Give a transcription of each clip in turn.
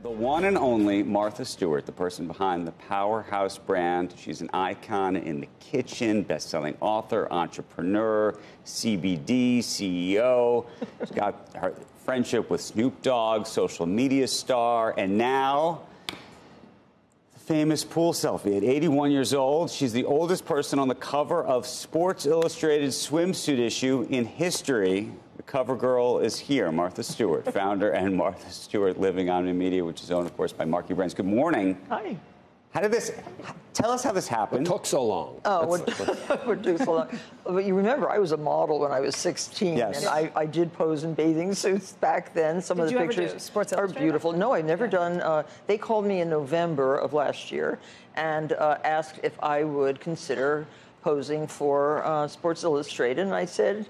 The one and only Martha Stewart, the person behind the Powerhouse brand. She's an icon in the kitchen, best-selling author, entrepreneur, CBD CEO. She's got her friendship with Snoop Dogg, social media star, and now the famous pool selfie. At 81 years old, she's the oldest person on the cover of Sports Illustrated swimsuit issue in history. The cover girl is here, Martha Stewart, founder and Martha Stewart Living Omnimedia, which is owned, of course, by Marquee Brands. Good morning. Hi. How did this? Tell us how this happened. It took so long. Oh, it what took so long? But you remember, I was a model when I was 16, Yes. and I, I did pose in bathing suits back then. Some of the you ever pictures do Sports are beautiful. No, I've never done. Uh, they called me in November of last year and uh, asked if I would consider posing for uh, Sports Illustrated, and I said.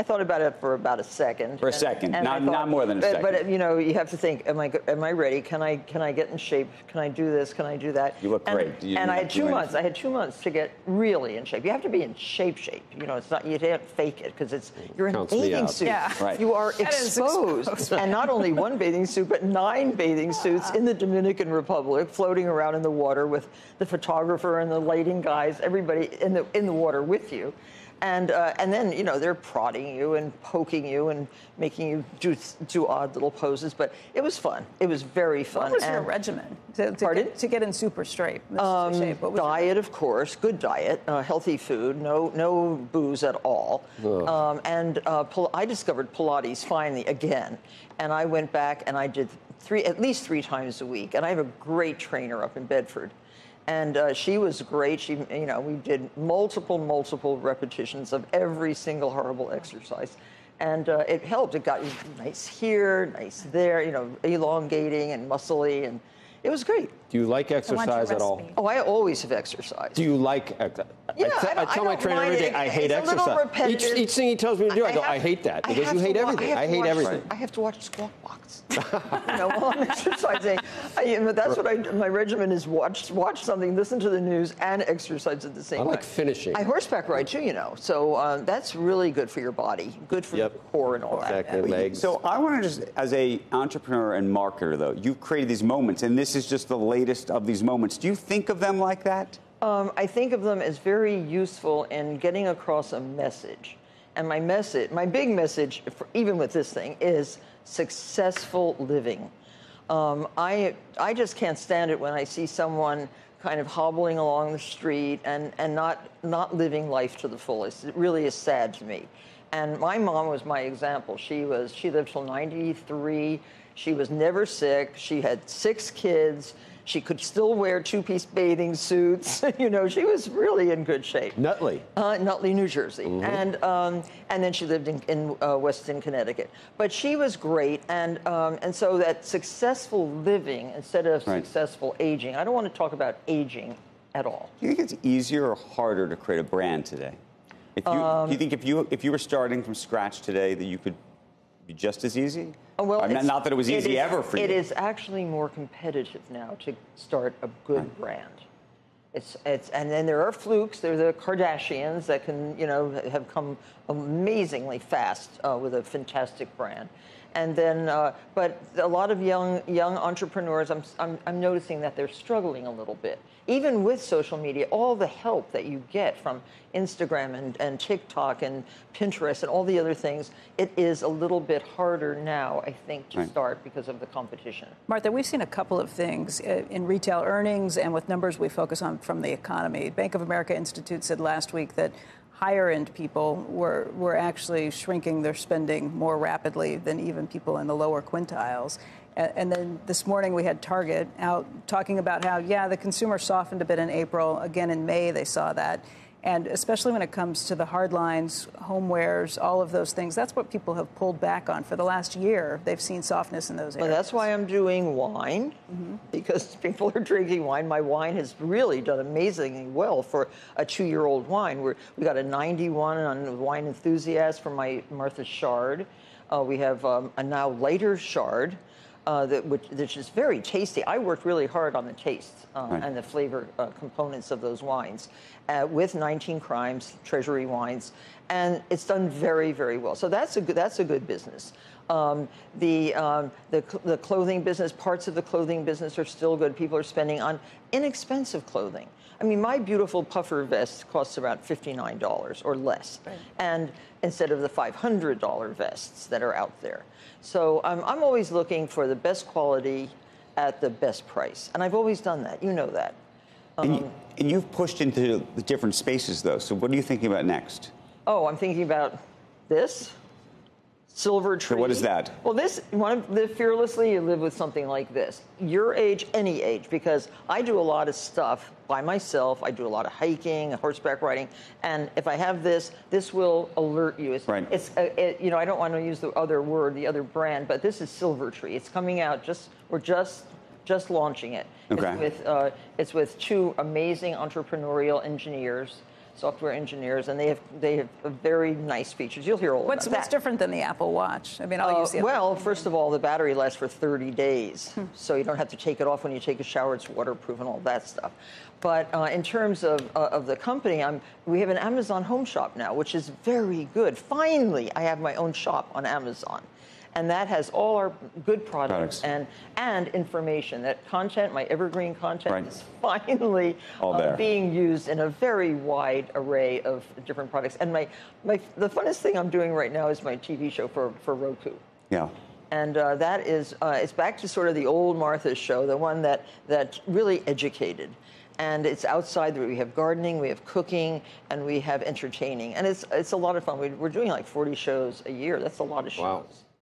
I thought about it for about a second. For a second, and not- thought- not more than a but, second. But you know, you have to think: Am I am I ready? Can I can I get in shape? Can I do this? Can I do that? You look and, great. You and I had to do two months. I had two months to get really in shape. You have to be in shape, shape. You know, it's not you can't fake it because it's you're in a Counts bathing out. suit. Yeah. Right. You are exposed, exposed. and not only one bathing suit, but nine bathing suits in the Dominican Republic, floating around in the water with the photographer and the lighting guys, everybody in the in the water with you. And, uh, and then you know they're prodding you and poking you and making you do do odd little poses, but it was fun. It was very fun. What was your regimen to, to, Pardon? get, to get in super straight? Um, shape? What was diet, of course, good diet, uh, healthy food, no no booze at all. Um, and uh, I discovered Pilates finally again, and I went back and I did three at least three times a week. And I have a great trainer up in Bedford. And uh, she was great. She, you know, we did multiple, multiple repetitions of every single horrible exercise, and uh, it helped. It got you nice here, nice there, you know, elongating and muscly, and it was great. Do you like exercise at all? Oh, I always have exercised. Do you like ex- Yeah, I, te- I I don't- tell I my trainer every day, it. I hate It's a little exercise. Each, each thing he tells me to do, I, go, have- I hate that because have you hate wa- everything. have I hate watch- everything. I have to watch Squawk Box. you know, while I'm exercising. I, but that's what I. My regimen is watch watch something, listen to the news, and exercise at the same time. I time. like finishing. I horseback ride too, you know. So uh, that's really good for your body, good for Yep. your core and all Exactly, that. legs. So I want to just, as a entrepreneur and marketer, though, you've created these moments, and this is just the latest of these moments. Do you think of them like that? Um, I think of them as very useful in getting across a message. And my message, my big message, for, even with this thing, is successful living. Um, I, I just can't stand it when I see someone kind of hobbling along the street and, and not, not living life to the fullest. It really is sad to me. And my mom was my example. She was she lived till 93. She was never sick. She had six kids. She could still wear two-piece bathing suits. you know, she was really in good shape. Nutley. Uh, Nutley, New Jersey, Mm-hmm. and um, and then she lived in, in uh, Weston, Connecticut. But she was great, and um, and so that successful living instead of Right. successful aging. I don't want to talk about aging at all. Do you think it's easier or harder to create a brand today? If you, Um, do you think if you if you were starting from scratch today that you could be just as easy? Uh, Well, I mean, not that it was easy is- ever for you. It is actually more competitive now to start a good brand. It's, it's, and then there are flukes. There are the Kardashians that can, you know, have come amazingly fast uh, with a fantastic brand. And then, uh, but a lot of young young entrepreneurs, I'm, I'm, I'm noticing that they're struggling a little bit. Even with social media, all the help that you get from Instagram and, and TikTok and Pinterest and all the other things, it is a little bit harder now, I think, to Right. start because of the competition. Martha, we've seen a couple of things uh, in retail earnings and with numbers we focus on from the economy. Bank of America Institute said last week that higher end people were, were actually shrinking their spending more rapidly than even people in the lower quintiles. A- And then this morning we had Target out talking about how, yeah, the consumer softened a bit in April. Again, in May, they saw that. And especially when it comes to the hard lines, homewares, all of those things, that's what people have pulled back on. For the last year, they've seen softness in those Well, areas. that's why I'm doing wine because people are drinking wine. My wine has really done amazingly well for a two-year-old wine. We're, we got a 91 on Wine Enthusiast for my Martha Chard. Uh, we have um, a now later Chard. Uh, that, which, which is very tasty. I worked really hard on the taste uh, Right. and the flavor uh, components of those wines uh, with 19 Crimes Treasury wines, and it's done very, very well. So that's a good, that's a good business. Um, the, um, the the clothing business, parts of the clothing business are still good. People are spending on inexpensive clothing. I mean, my beautiful puffer vest costs about $59 or less, and instead of the $500 vests that are out there. So um, I'm always looking for the best quality at the best price, and I've always done that. You know that. And, Um, you, and you've pushed into the different spaces, though. So what are you thinking about next? Oh, I'm thinking about this silver tree. what is that? Well, this one of the fearlessly you live with something like this. Your age, any age, because I do a lot of stuff by myself. I do a lot of hiking, horseback riding, and if I have this, this will alert you. It's, Right. It's uh, it, you know I don't want to use the other word, the other brand, but this is Silver Tree. It's coming out just we're just just launching it. Okay. It's with uh, it's with two amazing entrepreneurial engineers. Software engineers, and they have they have very nice features. You'll hear all What's, about what's that. different than the Apple Watch? I mean, I'll Uh, use the Apple well, first of all, the battery lasts for 30 days, Hmm. so you don't have to take it off when you take a shower. It's waterproof and all that stuff. But uh, in terms of, uh, of the company, I'm, we have an Amazon Home Shop now, which is very good. Finally, I have my own shop on Amazon. And that has all our good products, Products. and and information. That content, my evergreen content, Right. is finally All uh, being used in a very wide array of different products. And my, my the funnest thing I'm doing right now is my TV show for, for Roku Yeah. and uh, that is uh, it's back to sort of the old Martha's show, the one that that really educated. And it's outside. We have gardening, we have cooking, and we have entertaining, and it's it's a lot of fun. We, we're doing like 40 shows a year. That's a lot of shows. Wow.